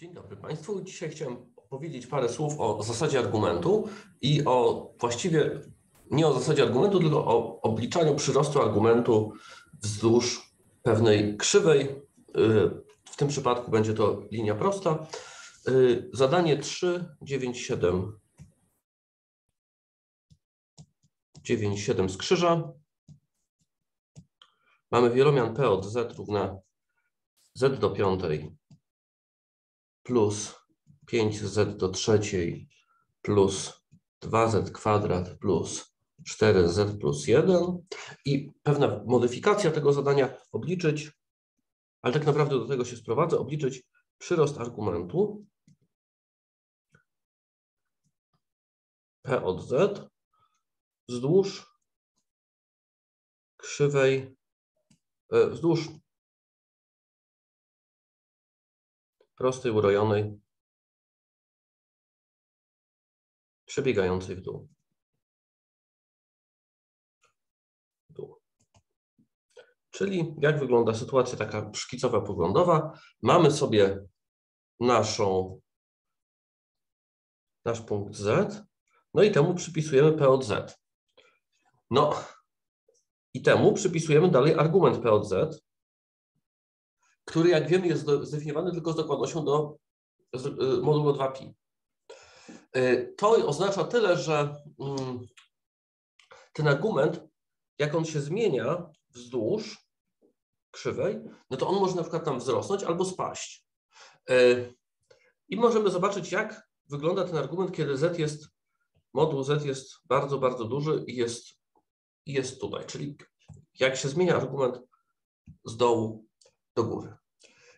Dzień dobry Państwu. Dzisiaj chciałem powiedzieć parę słów o zasadzie argumentu i o właściwie nie o zasadzie argumentu, tylko o obliczaniu przyrostu argumentu wzdłuż pewnej krzywej. W tym przypadku będzie to linia prosta. Zadanie 3, 9, 7. 9, 7 z krzyża. Mamy wielomian P od Z równa Z do piątej plus 5z do trzeciej plus 2z kwadrat plus 4z plus 1 i pewna modyfikacja tego zadania obliczyć, ale tak naprawdę do tego się sprowadza, obliczyć przyrost argumentu P od Z wzdłuż krzywej, e, wzdłuż prostej urojonej, przebiegającej w dół. W dół. Czyli jak wygląda sytuacja taka szkicowa, poglądowa? Mamy sobie naszą, nasz punkt Z, no i temu przypisujemy P od Z. No i temu przypisujemy dalej argument P od Z, który jak wiemy jest zdefiniowany tylko z dokładnością do y, modułu 2pi. Y, to oznacza tyle, że mm, ten argument, jak on się zmienia wzdłuż krzywej, no to on może na przykład tam wzrosnąć albo spaść. Y, I możemy zobaczyć, jak wygląda ten argument, kiedy z jest, moduł z jest bardzo, bardzo duży i jest, jest tutaj. Czyli jak się zmienia argument z dołu do góry.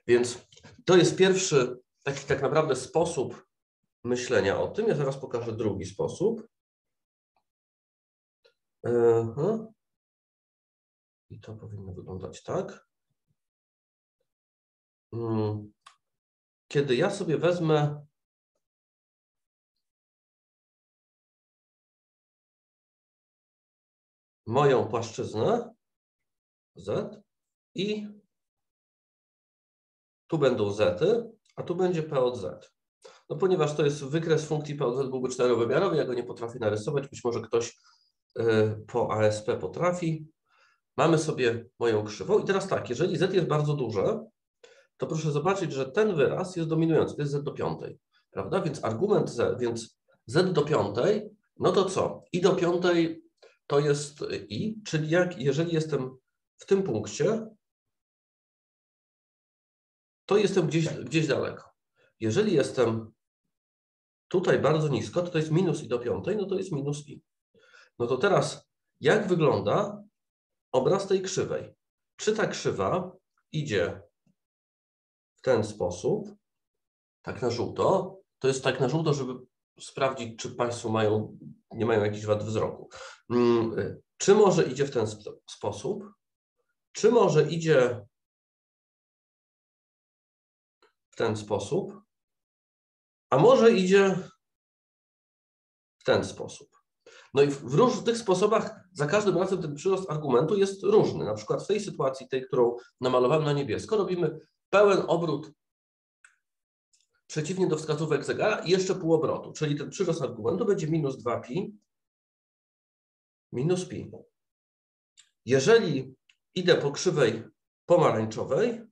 Więc to jest pierwszy taki tak naprawdę sposób myślenia o tym. Ja zaraz pokażę drugi sposób. I to powinno wyglądać tak. Hmm. Kiedy ja sobie wezmę moją płaszczyznę Z i tu będą zety, a tu będzie p od z. No ponieważ to jest wykres funkcji p od z byłby czterowymiarowy, ja go nie potrafię narysować, być może ktoś y, po ASP potrafi. Mamy sobie moją krzywą i teraz tak, jeżeli z jest bardzo duże, to proszę zobaczyć, że ten wyraz jest dominujący, to jest z do piątej, prawda? Więc argument z, więc z do piątej, no to co? I do piątej to jest i, czyli jak, jeżeli jestem w tym punkcie, to jestem gdzieś, gdzieś daleko. Jeżeli jestem tutaj bardzo nisko, to to jest minus i do piątej, no to jest minus i. No to teraz, jak wygląda obraz tej krzywej? Czy ta krzywa idzie w ten sposób, tak na żółto, to jest tak na żółto, żeby sprawdzić, czy Państwo mają, nie mają jakichś wad wzroku. Mm, czy może idzie w ten sposób, czy może idzie w ten sposób, a może idzie w ten sposób. No i w różnych sposobach za każdym razem ten przyrost argumentu jest różny. Na przykład w tej sytuacji, tej, którą namalowałem na niebiesko, robimy pełen obrót przeciwnie do wskazówek zegara i jeszcze pół obrotu, czyli ten przyrost argumentu będzie minus 2pi minus pi. Jeżeli idę po krzywej pomarańczowej,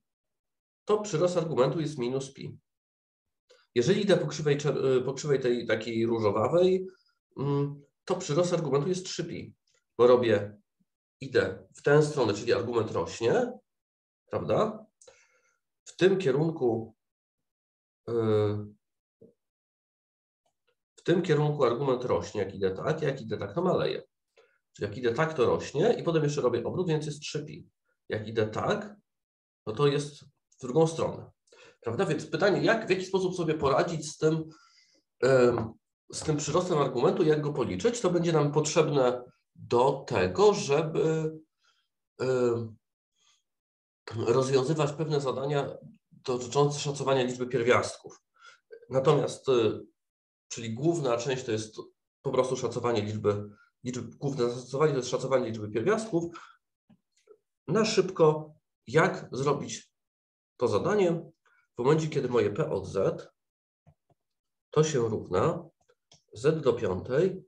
to przyrost argumentu jest minus pi. Jeżeli idę po krzywej, y, po krzywej tej takiej różowawej, mm, to przyrost argumentu jest 3pi, bo robię, idę w tę stronę, czyli argument rośnie, prawda? W tym kierunku y, w tym kierunku argument rośnie, jak idę tak, jak idę tak, to maleje. Czyli jak idę tak, to rośnie i potem jeszcze robię obrót, więc jest 3pi. Jak idę tak, no to jest w drugą stronę. Prawda? Więc pytanie, jak, w jaki sposób sobie poradzić z tym, z tym przyrostem argumentu, jak go policzyć, to będzie nam potrzebne do tego, żeby rozwiązywać pewne zadania dotyczące szacowania liczby pierwiastków. Natomiast, y, czyli główna część to jest po prostu szacowanie liczby, liczby główne zastosowanie to jest szacowanie liczby pierwiastków. Na szybko, jak zrobić to zadanie, w momencie, kiedy moje P od Z to się równa Z do piątej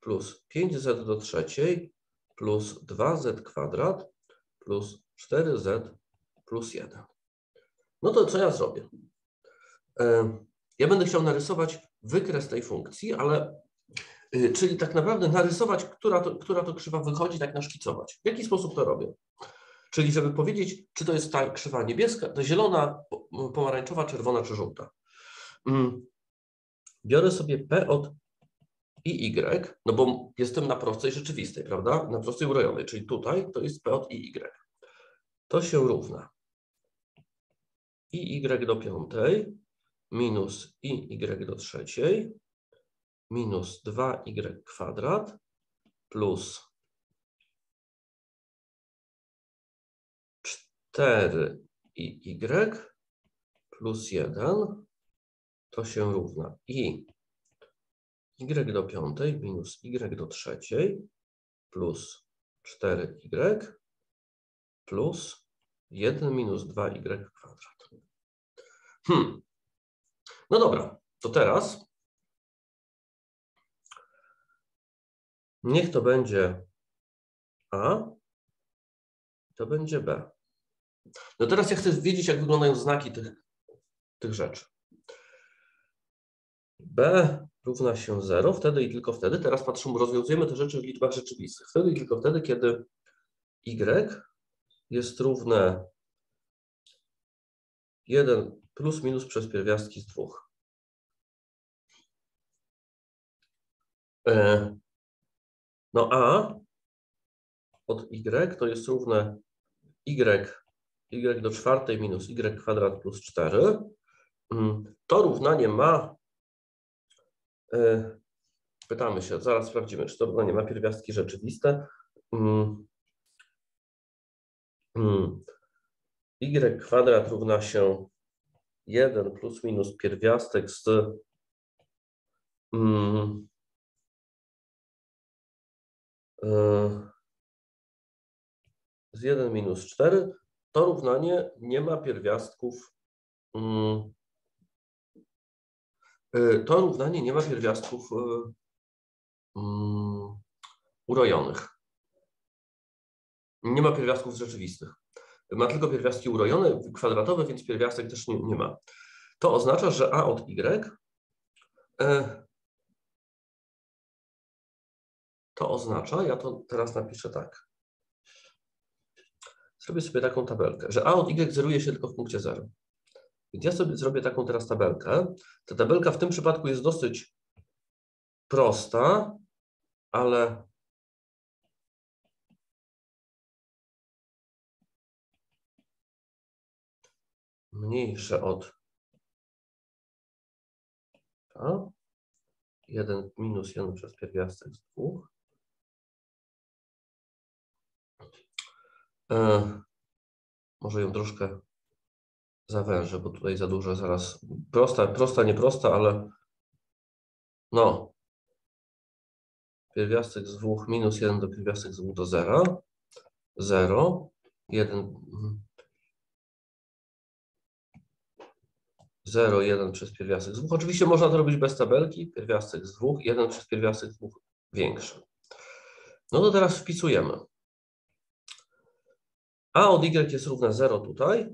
plus 5Z do trzeciej plus 2Z kwadrat plus 4Z plus 1. No to co ja zrobię? Ja będę chciał narysować wykres tej funkcji, ale y, czyli tak naprawdę narysować, która to, która to krzywa wychodzi, tak naszkicować. W jaki sposób to robię? Czyli żeby powiedzieć, czy to jest ta krzywa niebieska, to zielona, pomarańczowa, czerwona czy żółta. Mm. Biorę sobie P od i Y, no bo jestem na prostej rzeczywistej, prawda? Na prostej urojonej, czyli tutaj to jest P od i Y. To się równa i y do piątej minus i y do trzeciej minus 2y kwadrat plus 4y plus 1 to się równa i y do piątej minus y do trzeciej plus 4y plus 1 minus 2y kwadrat. Hmm. No dobra, to teraz niech to będzie A, to będzie B. No teraz ja chcę wiedzieć, jak wyglądają znaki tych, tych rzeczy. B równa się 0, wtedy i tylko wtedy. Teraz patrzymy, rozwiązujemy te rzeczy w liczbach rzeczywistych. Wtedy i tylko wtedy, kiedy y jest równe 1 plus minus przez pierwiastki z dwóch. E, no a od y to jest równe y, y do czwartej minus y kwadrat plus 4. Mm, to równanie ma, e, pytamy się, zaraz sprawdzimy, czy to równanie ma pierwiastki rzeczywiste. Mm, mm, y kwadrat równa się 1 plus minus pierwiastek z mm, e, z 1 minus 4, to równanie nie ma pierwiastków mm, e, to równanie nie ma pierwiastków e, mm, urojonych. Nie ma pierwiastków rzeczywistych ma tylko pierwiastki urojone, kwadratowe, więc pierwiastek też nie, nie ma. To oznacza, że a od y e, to oznacza, ja to teraz napiszę tak. Zrobię sobie taką tabelkę, że a od y zeruje się tylko w punkcie 0. Więc ja sobie zrobię taką teraz tabelkę. Ta tabelka w tym przypadku jest dosyć prosta, ale mniejsze od a, 1 minus 1 przez pierwiastek z 2. E, może ją troszkę zawężę, bo tutaj za dużo zaraz. Prosta, prosta, nieprosta, ale no. Pierwiastek z 2 minus 1 do pierwiastek z 2 do 0. 0. 1 0, 1 przez pierwiastek z 2. Oczywiście można to robić bez tabelki, pierwiastek z 2, 1 przez pierwiastek z 2 większy. No to teraz wpisujemy. A od y jest równe 0 tutaj,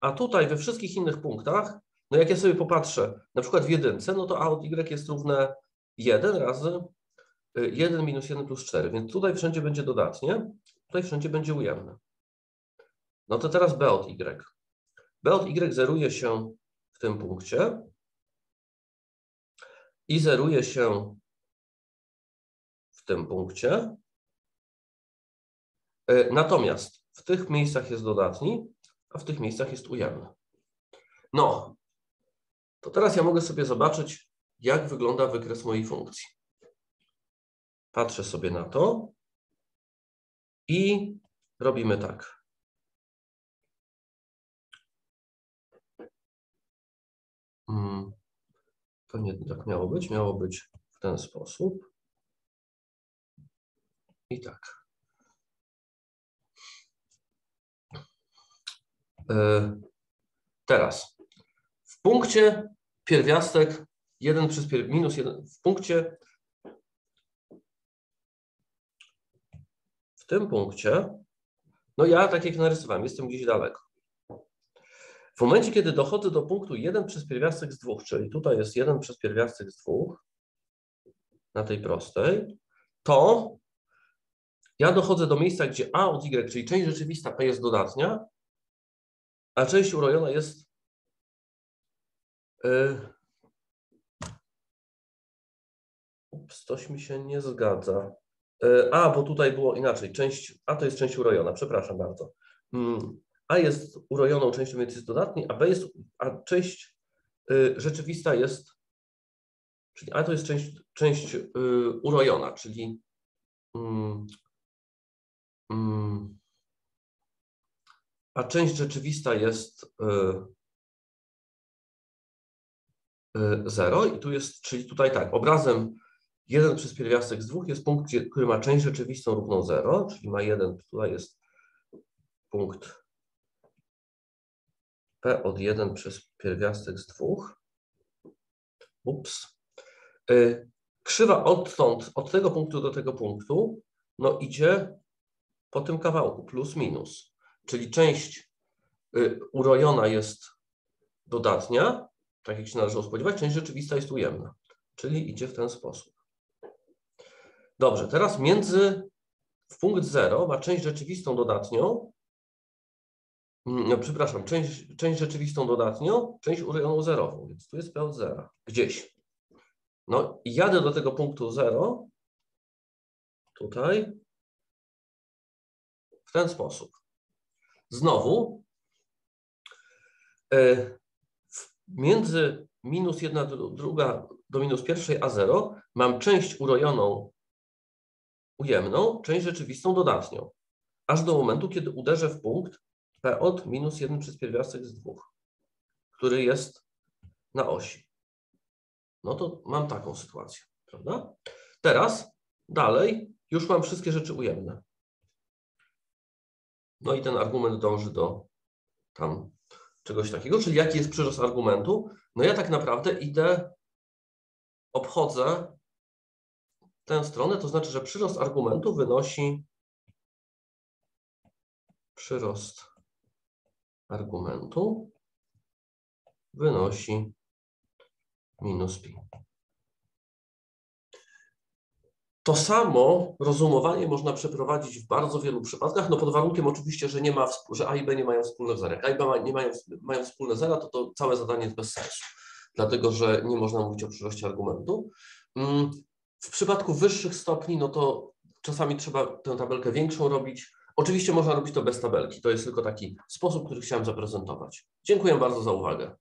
a tutaj we wszystkich innych punktach, no jak ja sobie popatrzę, na przykład w jedynce, no to a od y jest równe 1 razy 1 y, minus 1 plus 4, więc tutaj wszędzie będzie dodatnie, tutaj wszędzie będzie ujemne. No to teraz b od y. B od Y zeruje się w tym punkcie i zeruje się w tym punkcie. E, natomiast w tych miejscach jest dodatni, a w tych miejscach jest ujemny. No, to teraz ja mogę sobie zobaczyć, jak wygląda wykres mojej funkcji. Patrzę sobie na to i robimy tak. Mm, to nie tak miało być. Miało być w ten sposób. I tak. Teraz w punkcie pierwiastek 1 przez pier... minus 1, w punkcie w tym punkcie, no ja tak jak narysowałem, jestem gdzieś daleko. W momencie, kiedy dochodzę do punktu 1 przez pierwiastek z 2, czyli tutaj jest 1 przez pierwiastek z 2 na tej prostej, to ja dochodzę do miejsca, gdzie a od y, czyli część rzeczywista p jest dodatnia, a część urojona jest yy, ups, coś mi się nie zgadza. Yy, a, bo tutaj było inaczej. Część, a to jest część urojona, przepraszam bardzo. Yy, a jest urojoną częścią, więc jest dodatni, a B jest, a część y, rzeczywista jest, czyli A to jest część, część y, urojona, czyli mm, mm, a część rzeczywista jest 0 y, i tu jest, czyli tutaj tak, obrazem 1 przez pierwiastek z 2 jest punkt, który ma część rzeczywistą równą 0, czyli ma 1, tutaj jest punkt P od 1 przez pierwiastek z 2. Ups. Y, krzywa odtąd, od tego punktu do tego punktu, no idzie po tym kawałku, plus minus. Czyli część y, urojona jest dodatnia, tak jak się należało spodziewać, część rzeczywista jest ujemna, czyli idzie w ten sposób. Dobrze, teraz między w punkt 0 ma część rzeczywistą dodatnią, no, przepraszam, część, część rzeczywistą dodatnią, część urojoną zerową, więc tu jest P od zera, gdzieś. No i jadę do tego punktu 0, tutaj, w ten sposób. Znowu, e, między minus jedna druga do minus pierwszej a 0 mam część urojoną ujemną, część rzeczywistą dodatnią. Aż do momentu, kiedy uderzę w punkt P od minus 1 przez pierwiastek z 2, który jest na osi. No to mam taką sytuację, prawda? Teraz dalej już mam wszystkie rzeczy ujemne. No i ten argument dąży do tam czegoś takiego, czyli jaki jest przyrost argumentu? No ja tak naprawdę idę, obchodzę tę stronę, to znaczy, że przyrost argumentu wynosi przyrost argumentu wynosi minus pi. To samo rozumowanie można przeprowadzić w bardzo wielu przypadkach, no pod warunkiem oczywiście, że, nie ma, że A i B nie mają wspólnych zera. Jak A i B nie mają, mają wspólne zera, to to całe zadanie jest bez sensu, dlatego że nie można mówić o przyroście argumentu. Mm, w przypadku wyższych stopni, no to czasami trzeba tę tabelkę większą robić, Oczywiście można robić to bez tabelki. To jest tylko taki sposób, który chciałem zaprezentować. Dziękuję bardzo za uwagę.